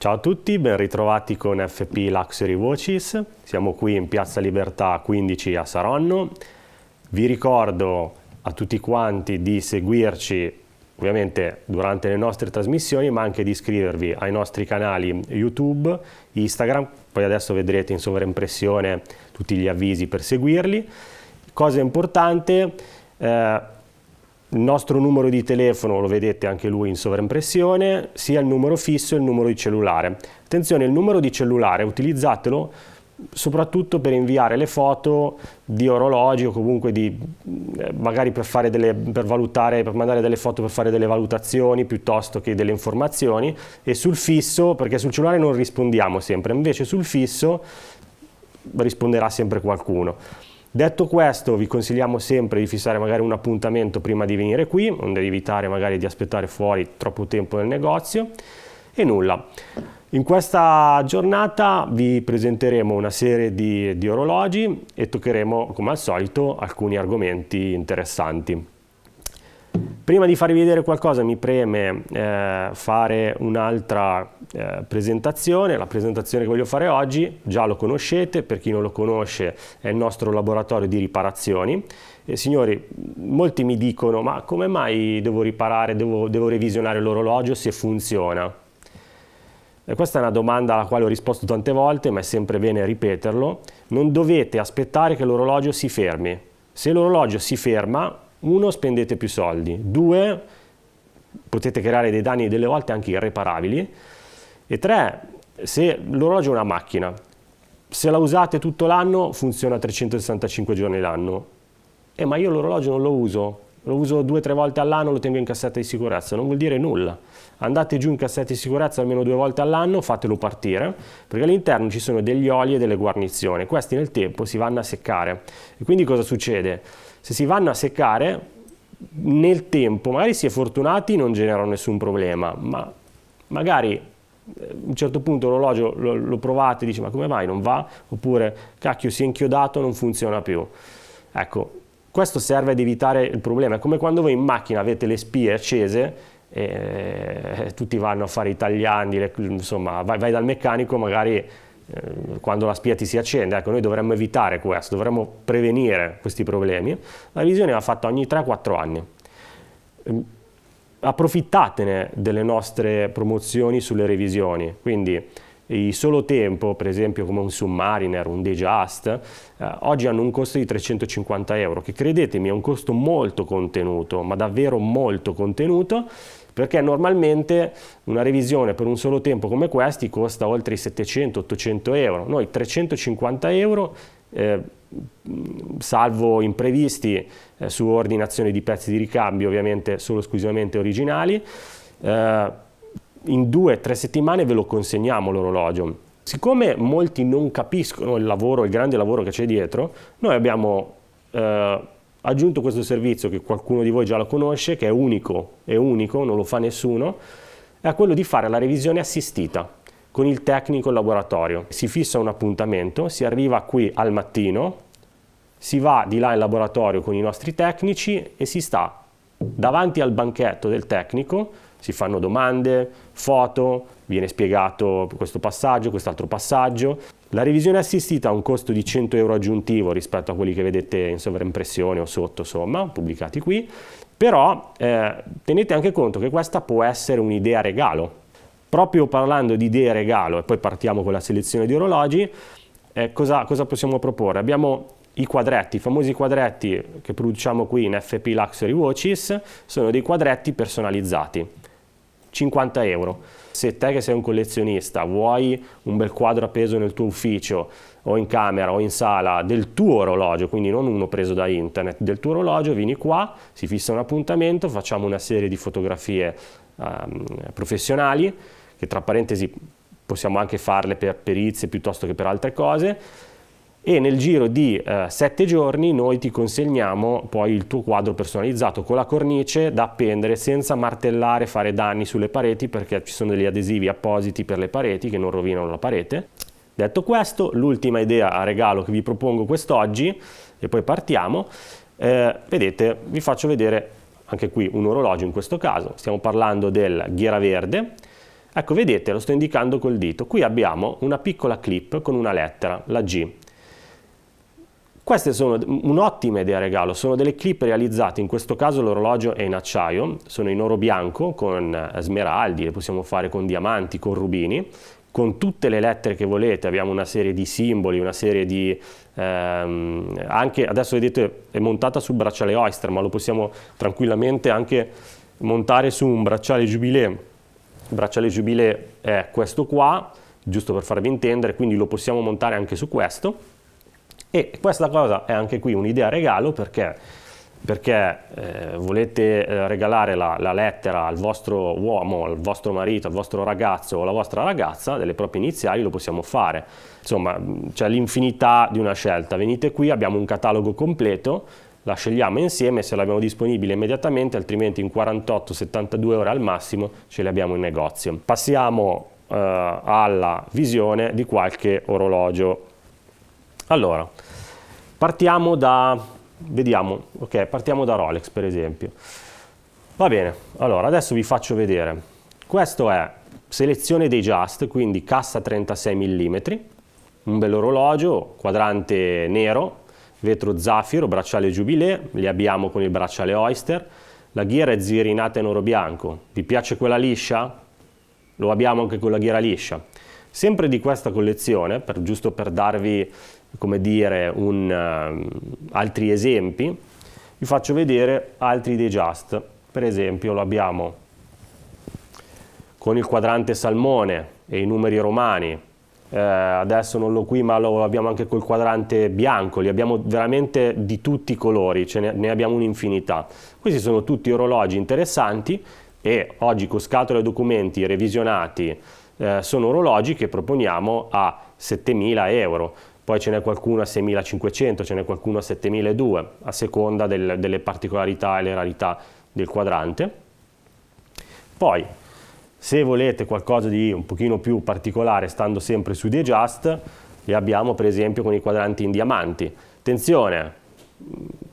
Ciao a tutti, ben ritrovati con FP Luxury Watches. Siamo qui in Piazza Libertà 15 a Saronno. Vi ricordo a tutti quanti di seguirci ovviamente durante le nostre trasmissioni, ma anche di iscrivervi ai nostri canali YouTube, Instagram, poi adesso vedrete in sovraimpressione tutti gli avvisi per seguirli. Cosa importante, eh, il nostro numero di telefono lo vedete anche lui in sovraimpressione, sia il numero fisso e il numero di cellulare. Attenzione, il numero di cellulare utilizzatelo soprattutto per inviare le foto di orologi o comunque di, eh, magari per, fare delle, per valutare, per mandare delle foto per fare delle valutazioni piuttosto che delle informazioni e sul fisso, perché sul cellulare non rispondiamo sempre, invece sul fisso risponderà sempre qualcuno. Detto questo, vi consigliamo sempre di fissare magari un appuntamento prima di venire qui, onde evitare magari di aspettare fuori troppo tempo nel negozio. E nulla. In questa giornata vi presenteremo una serie di, di orologi e toccheremo, come al solito, alcuni argomenti interessanti. Prima di farvi vedere qualcosa mi preme eh, fare un'altra eh, presentazione, la presentazione che voglio fare oggi già lo conoscete, per chi non lo conosce è il nostro laboratorio di riparazioni. E, signori, molti mi dicono ma come mai devo riparare, devo, devo revisionare l'orologio se funziona? E questa è una domanda alla quale ho risposto tante volte, ma è sempre bene ripeterlo. Non dovete aspettare che l'orologio si fermi. Se l'orologio si ferma, uno, spendete più soldi. Due, potete creare dei danni delle volte anche irreparabili. E tre, se l'orologio è una macchina, se la usate tutto l'anno funziona 365 giorni l'anno. Eh, ma io l'orologio non lo uso, lo uso due o tre volte all'anno, lo tengo in cassetta di sicurezza, non vuol dire nulla. Andate giù in cassetta di sicurezza almeno due volte all'anno, fatelo partire, perché all'interno ci sono degli oli e delle guarnizioni. Questi nel tempo si vanno a seccare. E quindi cosa succede? Se si vanno a seccare nel tempo, magari si è fortunati non generano nessun problema, ma magari eh, a un certo punto l'orologio lo, lo provate e dici ma come mai non va? Oppure cacchio si è inchiodato non funziona più. Ecco, questo serve ad evitare il problema, è come quando voi in macchina avete le spie accese e eh, tutti vanno a fare i tagliandi, insomma vai, vai dal meccanico magari eh, quando la spia ti si accende. Ecco, noi dovremmo evitare questo, dovremmo prevenire questi problemi. La revisione va fatta ogni 3-4 anni. Ehm, approfittatene delle nostre promozioni sulle revisioni, quindi i solo tempo, per esempio come un Submariner, un Dayjust, eh, oggi hanno un costo di 350 euro, che credetemi è un costo molto contenuto, ma davvero molto contenuto, perché normalmente una revisione per un solo tempo come questi costa oltre i 700-800 euro, noi 350 euro eh, salvo imprevisti eh, su ordinazione di pezzi di ricambio ovviamente solo esclusivamente originali eh, in due o tre settimane ve lo consegniamo l'orologio siccome molti non capiscono il lavoro il grande lavoro che c'è dietro noi abbiamo eh, aggiunto questo servizio che qualcuno di voi già lo conosce, che è unico, è unico, non lo fa nessuno, è quello di fare la revisione assistita con il tecnico in laboratorio. Si fissa un appuntamento, si arriva qui al mattino, si va di là in laboratorio con i nostri tecnici e si sta davanti al banchetto del tecnico, si fanno domande, foto, viene spiegato questo passaggio, quest'altro passaggio. La revisione assistita ha un costo di 100 euro aggiuntivo rispetto a quelli che vedete in sovraimpressione o sotto, insomma, pubblicati qui, però eh, tenete anche conto che questa può essere un'idea regalo. Proprio parlando di idee regalo, e poi partiamo con la selezione di orologi, eh, cosa, cosa possiamo proporre? Abbiamo i quadretti, i famosi quadretti che produciamo qui in FP Luxury Watches, sono dei quadretti personalizzati, 50 euro. Se te che sei un collezionista vuoi un bel quadro appeso nel tuo ufficio o in camera o in sala del tuo orologio, quindi non uno preso da internet, del tuo orologio, vieni qua, si fissa un appuntamento, facciamo una serie di fotografie um, professionali, che tra parentesi possiamo anche farle per perizie piuttosto che per altre cose, e nel giro di eh, sette giorni noi ti consegniamo poi il tuo quadro personalizzato con la cornice da appendere senza martellare, fare danni sulle pareti perché ci sono degli adesivi appositi per le pareti che non rovinano la parete. Detto questo, l'ultima idea a regalo che vi propongo quest'oggi e poi partiamo, eh, vedete, vi faccio vedere anche qui un orologio in questo caso, stiamo parlando del Ghiera Verde, Ecco, vedete, lo sto indicando col dito. Qui abbiamo una piccola clip con una lettera, la G. Queste sono un'ottima idea regalo, sono delle clip realizzate, in questo caso l'orologio è in acciaio, sono in oro bianco con eh, smeraldi, le possiamo fare con diamanti, con rubini, con tutte le lettere che volete, abbiamo una serie di simboli, una serie di... Ehm, anche adesso vedete è montata sul bracciale Oyster, ma lo possiamo tranquillamente anche montare su un bracciale Jubilee. Il bracciale Jubilee è questo qua, giusto per farvi intendere, quindi lo possiamo montare anche su questo. E questa cosa è anche qui un'idea regalo perché, perché eh, volete eh, regalare la, la, lettera al vostro uomo, al vostro marito, al vostro ragazzo o alla vostra ragazza, delle proprie iniziali, lo possiamo fare. Insomma, c'è l'infinità di una scelta. Venite qui, abbiamo un catalogo completo, la scegliamo insieme se l'abbiamo disponibile immediatamente, altrimenti in 48-72 ore al massimo ce l'abbiamo in negozio. Passiamo eh, alla visione di qualche orologio allora, partiamo da, vediamo, ok, partiamo da Rolex per esempio. Va bene, allora adesso vi faccio vedere. Questo è selezione dei Just, quindi cassa 36 mm, un bel orologio, quadrante nero, vetro zaffiro, bracciale Jubilee, li abbiamo con il bracciale Oyster, la ghiera è zirinata in oro bianco. Vi piace quella liscia? Lo abbiamo anche con la ghiera liscia. Sempre di questa collezione, per, giusto per darvi come dire, un, uh, altri esempi, vi faccio vedere altri dei Just. Per esempio lo abbiamo con il quadrante salmone e i numeri romani, eh, adesso non l'ho qui ma lo abbiamo anche col quadrante bianco, li abbiamo veramente di tutti i colori, ne, ne abbiamo un'infinità. Questi sono tutti orologi interessanti e oggi con scatole e documenti revisionati eh, sono orologi che proponiamo a 7.000 euro poi ce n'è qualcuno a 6.500, ce n'è qualcuno a 7.200, a seconda del, delle particolarità e le rarità del quadrante. Poi, se volete qualcosa di un pochino più particolare, stando sempre su The Just, li abbiamo per esempio con i quadranti in diamanti. Attenzione,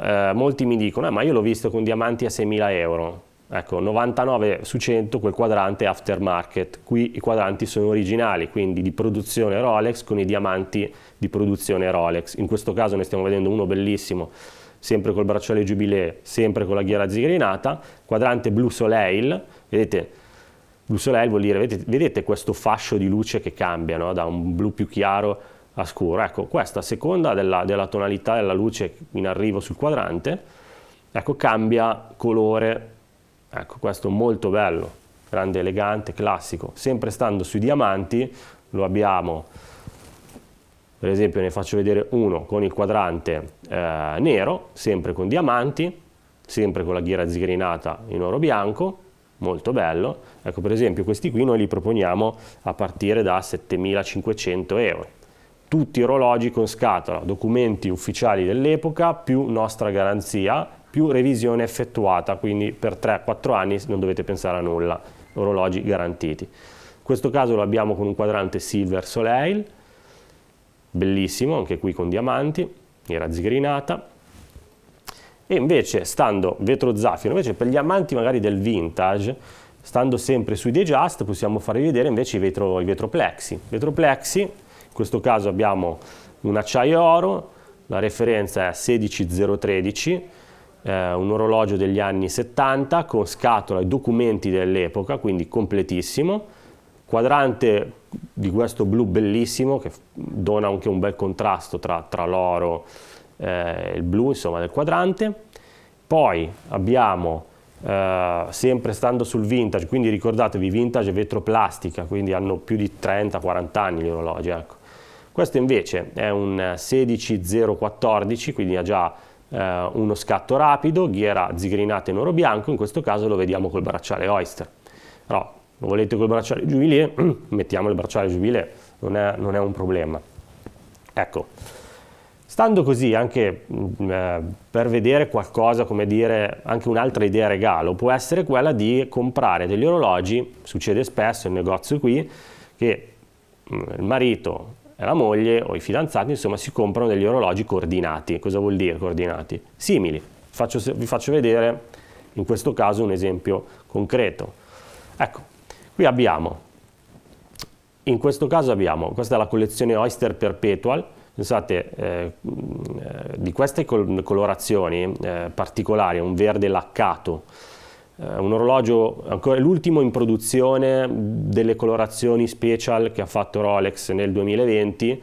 eh, molti mi dicono, eh, ma io l'ho visto con diamanti a 6.000 euro. Ecco, 99 su 100 quel quadrante aftermarket, qui i quadranti sono originali, quindi di produzione Rolex con i diamanti di produzione Rolex. In questo caso ne stiamo vedendo uno bellissimo, sempre col bracciale Jubilee, sempre con la ghiera zigrinata, quadrante Blue Soleil, vedete, Blue Soleil vuol dire, vedete, vedete questo fascio di luce che cambia no? da un blu più chiaro a scuro. Ecco, questa a seconda della, della tonalità della luce in arrivo sul quadrante, ecco, cambia colore Ecco, questo molto bello, grande, elegante, classico. Sempre stando sui diamanti, lo abbiamo, per esempio ne faccio vedere uno con il quadrante eh, nero, sempre con diamanti, sempre con la ghiera zigrinata in oro bianco, molto bello. Ecco, per esempio questi qui noi li proponiamo a partire da 7500 euro. Tutti orologi con scatola, documenti ufficiali dell'epoca, più nostra garanzia, più revisione effettuata, quindi per 3-4 anni non dovete pensare a nulla, orologi garantiti. In questo caso lo abbiamo con un quadrante Silver Soleil, bellissimo, anche qui con diamanti, era zigrinata, e invece stando vetro zaffiro, invece per gli amanti magari del vintage, stando sempre sui Just, possiamo farvi vedere invece i vetro, i vetro plexi. Vetro plexi, in questo caso abbiamo un acciaio oro, la referenza è 16013, eh, un orologio degli anni 70 con scatola e documenti dell'epoca, quindi completissimo, quadrante di questo blu bellissimo che dona anche un bel contrasto tra, tra l'oro e il blu insomma, del quadrante. Poi abbiamo Uh, sempre stando sul vintage, quindi ricordatevi vintage e vetroplastica, quindi hanno più di 30-40 anni gli orologi. Ecco. Questo invece è un 16014, quindi ha già eh, uno scatto rapido, ghiera zigrinata in oro bianco, in questo caso lo vediamo col bracciale Oyster. Però lo volete col bracciale Jubilee, mettiamo il bracciale Jubilee, non è, non è un problema. Ecco, stando così anche mm, eh, per vedere qualcosa, come dire, anche un'altra idea regalo, può essere quella di comprare degli orologi, succede spesso in negozio qui, che mm, il marito la moglie o i fidanzati, insomma, si comprano degli orologi coordinati. Cosa vuol dire coordinati? Simili. Faccio, vi faccio vedere in questo caso un esempio concreto. Ecco, qui abbiamo In questo caso abbiamo, questa è la collezione Oyster Perpetual, pensate eh, eh di queste colorazioni eh, particolari, un verde laccato, un orologio, ancora l'ultimo in produzione delle colorazioni special che ha fatto Rolex nel 2020,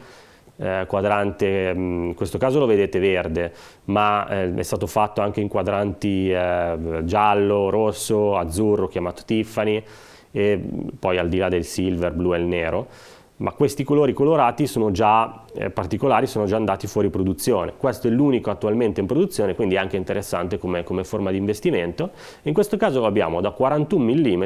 eh, quadrante, mm, in questo caso lo vedete verde, ma eh, è stato fatto anche in quadranti eh, giallo, rosso, azzurro, chiamato Tiffany, e poi al di là del silver, blu e il nero ma questi colori colorati sono già eh, particolari, sono già andati fuori produzione. Questo è l'unico attualmente in produzione, quindi è anche interessante come, come forma di investimento. In questo caso lo abbiamo da 41 mm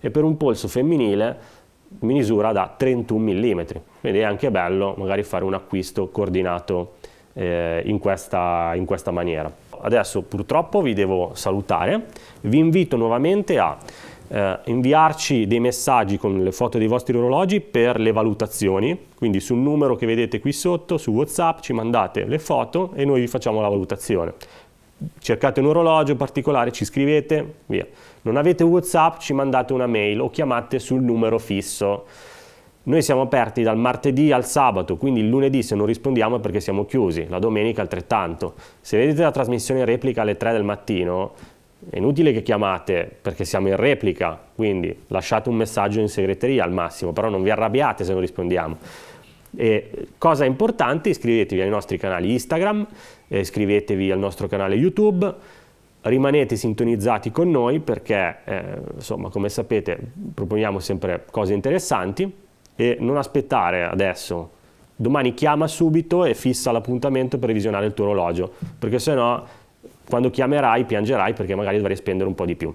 e per un polso femminile misura da 31 mm, quindi è anche bello magari fare un acquisto coordinato eh, in, questa, in questa maniera. Adesso purtroppo vi devo salutare, vi invito nuovamente a eh, inviarci dei messaggi con le foto dei vostri orologi per le valutazioni, quindi sul numero che vedete qui sotto, su WhatsApp, ci mandate le foto e noi vi facciamo la valutazione. Cercate un orologio particolare, ci scrivete, via. Non avete WhatsApp, ci mandate una mail o chiamate sul numero fisso. Noi siamo aperti dal martedì al sabato, quindi il lunedì se non rispondiamo è perché siamo chiusi, la domenica altrettanto. Se vedete la trasmissione replica alle 3 del mattino, è inutile che chiamate perché siamo in replica, quindi lasciate un messaggio in segreteria al massimo, però non vi arrabbiate se non rispondiamo. E, cosa importante, iscrivetevi ai nostri canali Instagram, iscrivetevi al nostro canale YouTube, rimanete sintonizzati con noi perché, eh, insomma, come sapete, proponiamo sempre cose interessanti e non aspettare adesso. Domani chiama subito e fissa l'appuntamento per revisionare il tuo orologio, perché se no quando chiamerai piangerai perché magari dovrai spendere un po' di più.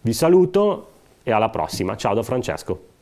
Vi saluto e alla prossima. Ciao da Francesco.